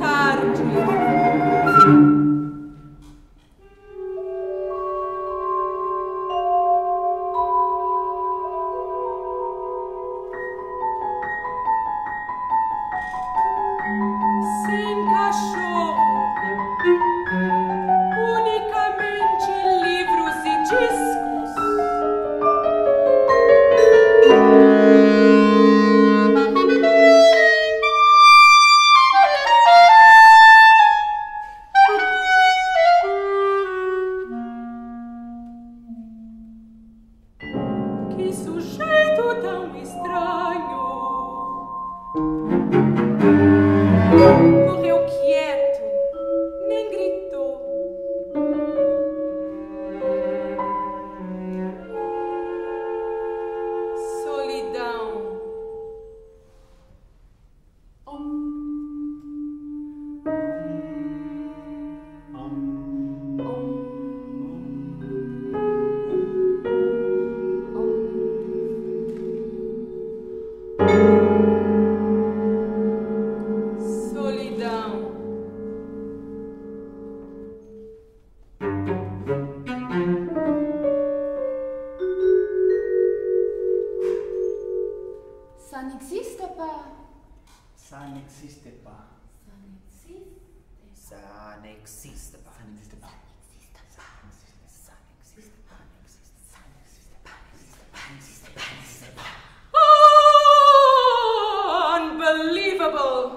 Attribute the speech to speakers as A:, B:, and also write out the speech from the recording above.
A: tarde. Thank you. Ça n'existe pas.
B: Ça n'existe pas. Ça n'existe pas. Ça n'existe pas. Ça n'existe pas. Ça n'existe pas. Ça n'existe pas. Ça n'existe pas.
A: Unbelievable!